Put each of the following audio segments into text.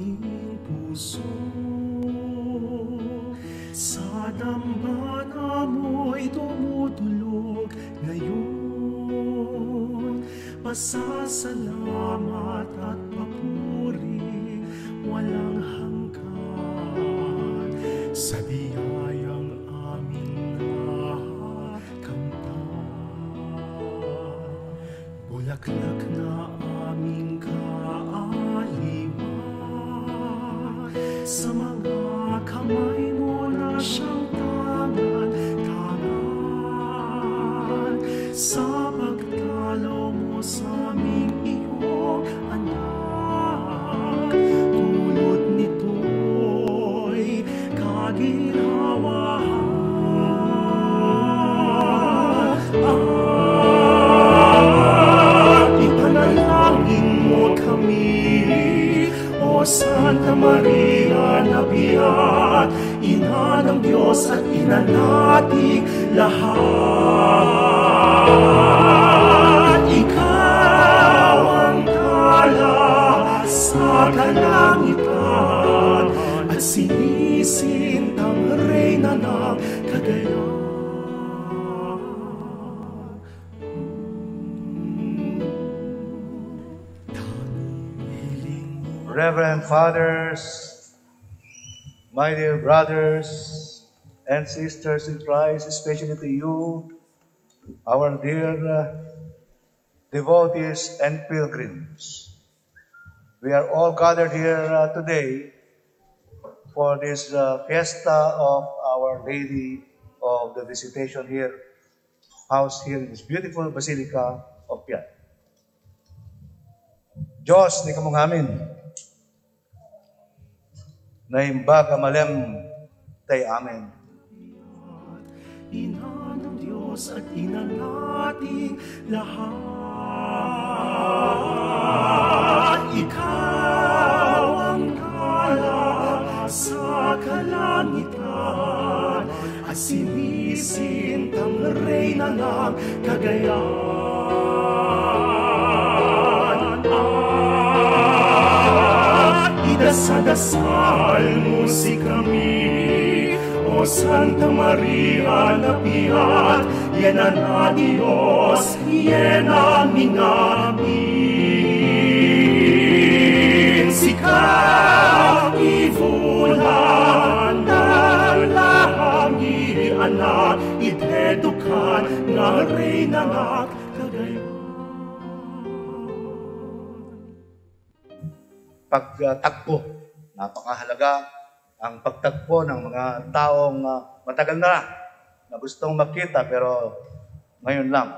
aking puso. Sa dambana mo'y tumutulog ngayon. Pasasalamat kaaliwan Sa O Santa Maria na biyat, Ina ng Diyos at Ina nating lahat. Ikaw ang tala sa kalangitan at sinisintang reyna ng kagayan. Reverend Fathers, my dear brothers and sisters in Christ, especially to you, our dear uh, devotees and pilgrims. We are all gathered here uh, today for this uh, fiesta of Our Lady of the Visitation here, housed here in this beautiful Basilica of Piat. Diyos ni kamunghamin, na imbaga malem tay amen. Ina ng Diyos at ina nating lahat. Ikaw ang tala sa kalangitan at sinisintang reyna ng kagayan. Idasal-dasal mo si kami, O Santa Maria na piyat, yan na Diyos, yan aming amin. Sika, ivulan, dalahang anak, itedukan, nga reyna nga kagayon. Napakahalaga ang pagtagpo ng mga taong ah, matagal na na gustong makita pero ngayon lang.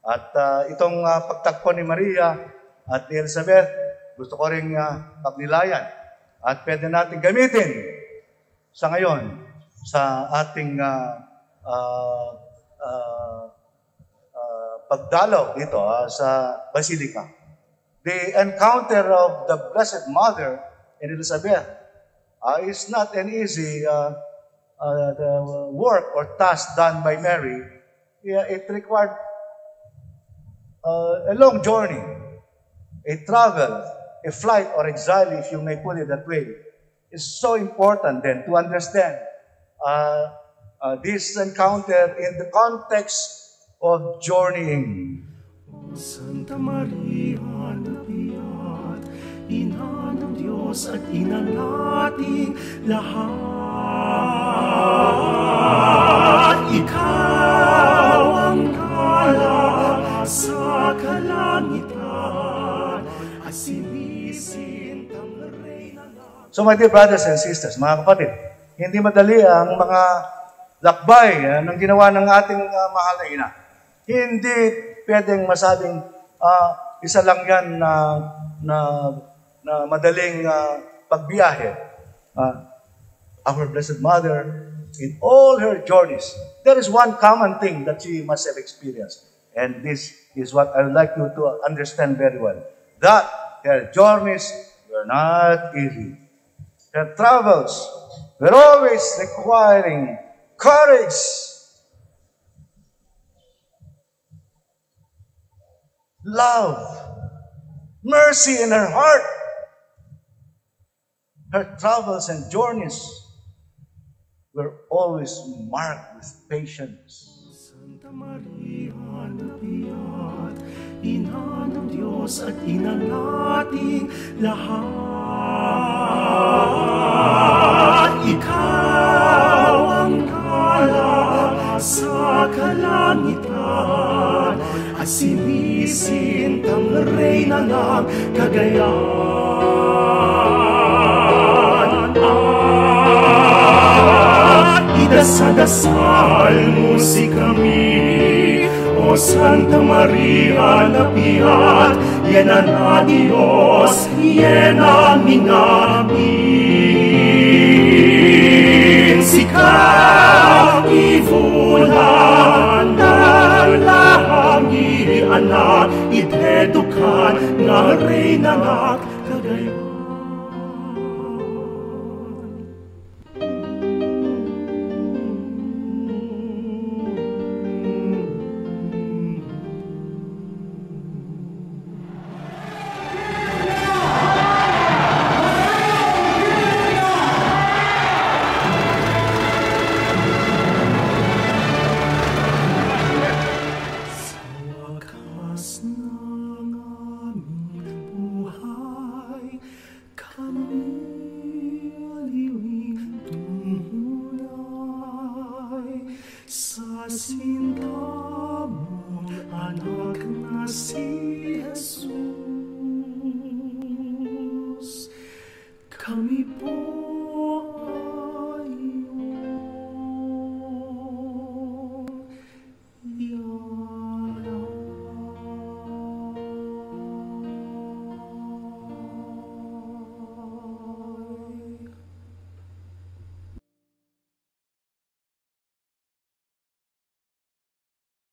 At ah, itong ah, pagtagpo ni Maria at ni Elizabeth, gusto ko rin uh, pagnilayan at pwede natin gamitin sa ngayon sa ating ah, ah, ah, pagdalaw dito ah, sa Basilica. The encounter of the Blessed Mother and Elizabeth uh, is not an easy uh, uh, the work or task done by Mary. Yeah, it required uh, a long journey, a travel, a flight or exile, if you may put it that way. It's so important then to understand uh, uh, this encounter in the context of journeying. Santa Maria Diyos at Ina nating lahat. Ikaw ang tala sa kalangitan at sinisintang reyna ng So my dear brothers and sisters, mga kapatid, hindi madali ang mga lakbay ah, ng ginawa ng ating ah, mahal na ina. Hindi pwedeng masabing ah, isa lang yan na, na, na madaling ah, pagbiyahe. Ah, our Blessed Mother, in all her journeys, there is one common thing that she must have experienced. And this is what I would like you to understand very well. That her journeys were not easy. Her travels were always requiring courage, love, mercy in her heart. Her travels and journeys were always marked with patience. Santa Maria na piyat, Ina ng Diyos at Ina nating lahat. At idasal-dasal mo si kami, O Santa Maria na piyat, yan na Diyos, yan amin namin. Sika, ibulan, dalangin, anak, idedukan, nga reyna nga kagayon.